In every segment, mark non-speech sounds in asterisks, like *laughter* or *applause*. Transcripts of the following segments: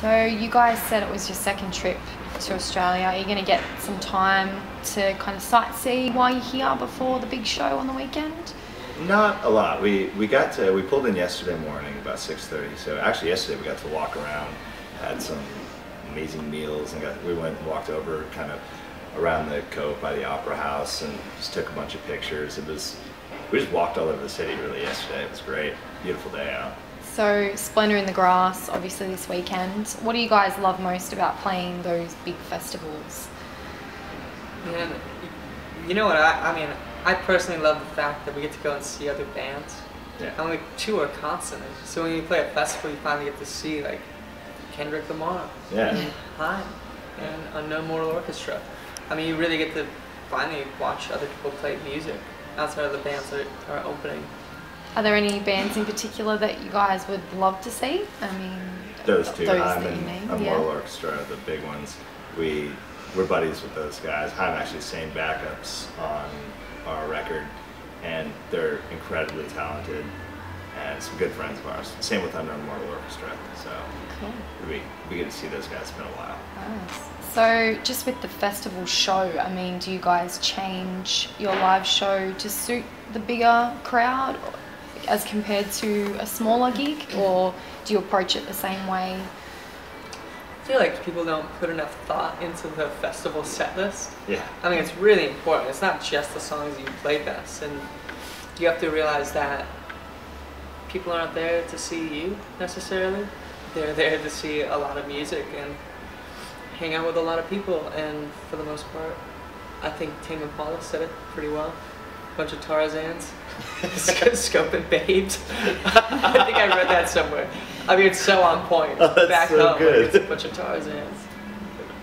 So you guys said it was your second trip to Australia. Are you going to get some time to kind of sightsee while you're here before the big show on the weekend? Not a lot. We we got to we pulled in yesterday morning about 6:30. So actually yesterday we got to walk around, had some amazing meals, and got we went and walked over kind of around the cove by the opera house and just took a bunch of pictures. It was we just walked all over the city really yesterday. It was great. Beautiful day out. So Splendour in the Grass, obviously this weekend. What do you guys love most about playing those big festivals? Man, you know what? I, I mean, I personally love the fact that we get to go and see other bands. Yeah. And like two are constantly. So when you play a festival, you finally get to see like Kendrick Lamar, Yeah. and Haim, and Unknown Mortal Orchestra. I mean, you really get to finally watch other people play music outside of the bands that are opening. Are there any bands in particular that you guys would love to see? I mean, Those two, those you and and yeah. Orchestra, the big ones. We we're buddies with those guys. Haim actually sang backups on our record, and they're incredibly talented and some good friends of ours. Same with Unknown Mortal Orchestra. So Cool. we we get to see those guys. It's been a while. Nice. So, just with the festival show, I mean, do you guys change your live show to suit the bigger crowd as compared to a smaller gig, or do you approach it the same way? I feel like people don't put enough thought into the festival set list. Yeah. I mean, it's really important. It's not just the songs you play best, and you have to realize that people aren't there to see you necessarily. They're there to see a lot of music and hang out with a lot of people. And for the most part, I think Tame Impala said it pretty well. Bunch of Tarzans, *laughs* scoping babes. *laughs* I think I read that somewhere. I mean, it's so on point. Oh, that's Back so home, like, it's a bunch of Tarzans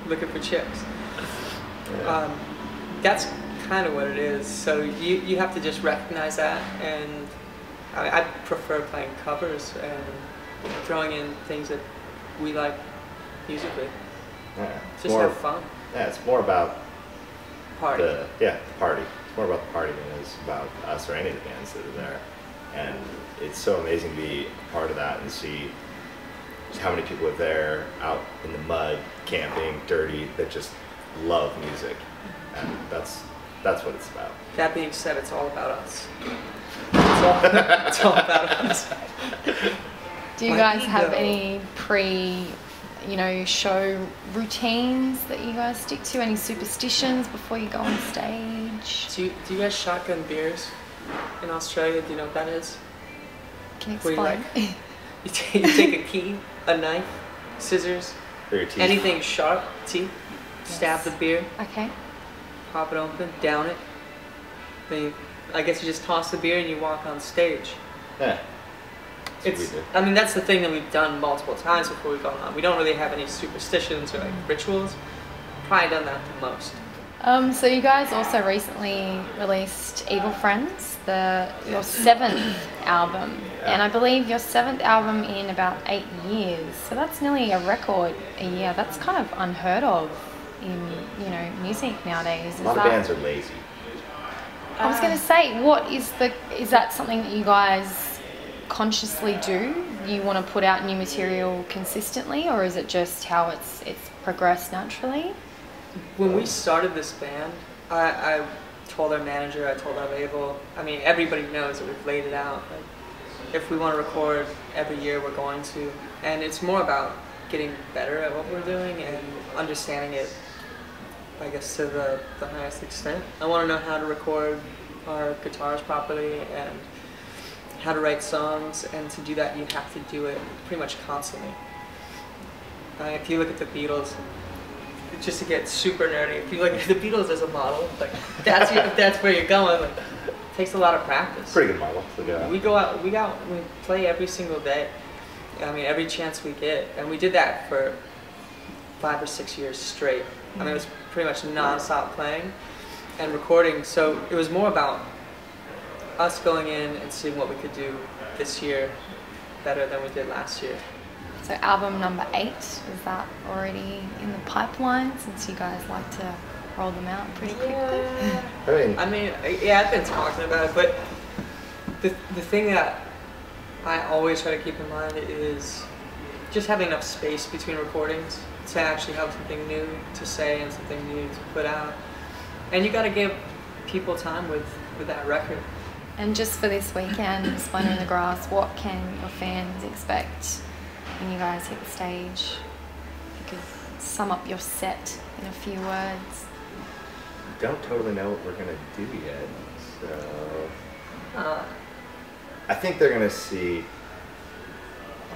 looking for chicks. Um, that's kind of what it is. So you, you have to just recognize that, and I, I prefer playing covers and throwing in things that we like musically. yeah. Just more, have fun. Yeah, it's more about Party. the yeah the party. It's more about the party than it is about us or any of the bands that are there. And it's so amazing to be a part of that and see just how many people are there out in the mud, camping, dirty, that just love music. And that's that's what it's about. That being said, it's all about us. It's all, it's all about us. *laughs* Do you My guys have any pre, you know, show routines that you guys stick to? Any superstitions before you go on stage? Do you, do you guys shotgun beers in Australia? Do you know what that is? Can you What do you explain? *laughs* You take, you take a key, a knife, scissors, For your teeth. anything sharp, teeth, stab the beer, okay. pop it open, down it. Then you, I guess you just toss the beer and you walk on stage. Yeah. That's what It's. I mean, that's the thing that we've done multiple times before we've gone on. We don't really have any superstitions or like rituals. Probably done that the most. Um, so you guys also recently released Evil Friends, the your seventh *coughs* album, and I believe your seventh album in about eight years. So that's nearly a record a year. That's kind of unheard of in you know music nowadays. Is A lot of that- bands are lazy. I was going to say, what is the is that something that you guys consciously do? You want to put out new material consistently, or is it just how it's it's progressed naturally? When we started this band, I, I told our manager, I told our label, I mean, everybody knows that we've laid it out. Like, if we want to record every year, we're going to. And it's more about getting better at what we're doing and understanding it, I guess, to the, the highest extent. I want to know how to record our guitars properly and how to write songs. And to do that, you have to do it pretty much constantly. Uh, if you look at the Beatles, just to get super nerdy, if you look at *laughs* the Beatles as a model, like that's your, if *laughs* that's where you're going, like, it takes a lot of practice. Pretty good model. Go. We go out, we go out, we play every single day. I mean, every chance we get, and we did that for five or six years straight. I mean, it was pretty much non-stop playing and recording. So it was more about us going in and seeing what we could do this year better than we did last year. So album number eight is that already in the pipeline? Since you guys like to roll them out pretty quickly. I mean, *laughs* I mean, yeah, I've been talking about it, but the, the thing that I always try to keep in mind is just having enough space between recordings to actually have something new to say and something new to put out. And you got to give people time with with that record. And just for this weekend, Splendour in the Grass, what can your fans expect when you guys hit the stage? If you could sum up your set in a few words. Don't totally know what we're gonna do yet, so Uh, I think they're gonna see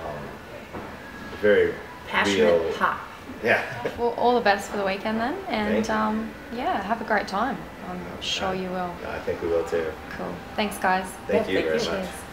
um, very Passionate real. pop. Yeah. Well, all the best for the weekend then, and um, yeah, have a great time. I'm sure you will. I think we will too. Cool. Thanks, guys. Thank Yeah, you thank very you. much. Cheers.